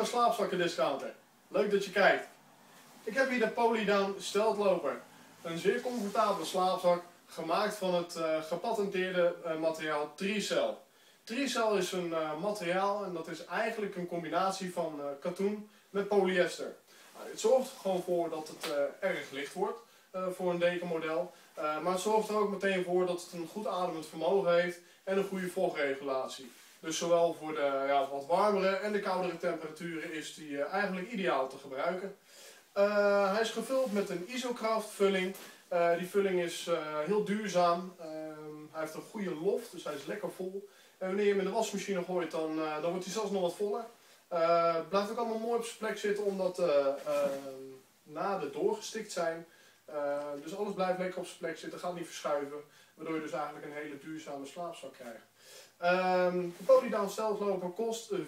Bij Slaapzakken Discounter. Leuk dat je kijkt. Ik heb hier de Polydown Steltloper. Een zeer comfortabele slaapzak gemaakt van het uh, gepatenteerde uh, materiaal Tricel. Tricel is een uh, materiaal en dat is eigenlijk een combinatie van katoen met polyester. Nou, het zorgt gewoon voor dat het erg licht wordt voor een dekenmodel. maar het zorgt er ook meteen voor dat het een goed ademend vermogen heeft en een goede vochtregulatie. Dus zowel voor de ja, wat warmere en de koudere temperaturen is die uh, eigenlijk ideaal te gebruiken. Uh, hij is gevuld met een isokraft vulling. Uh, die vulling is heel duurzaam. Ehm, hij heeft een goede loft, dus hij is lekker vol. En wanneer je hem in de wasmachine gooit, dan, dan wordt hij zelfs nog wat voller. blijft ook allemaal mooi op zijn plek zitten, omdat de naden doorgestikt zijn. Dus alles blijft lekker op zijn plek zitten, gaat niet verschuiven. Waardoor je dus eigenlijk een hele duurzame slaapzak krijgt. Um, de Polydown steltloper kost 54,95.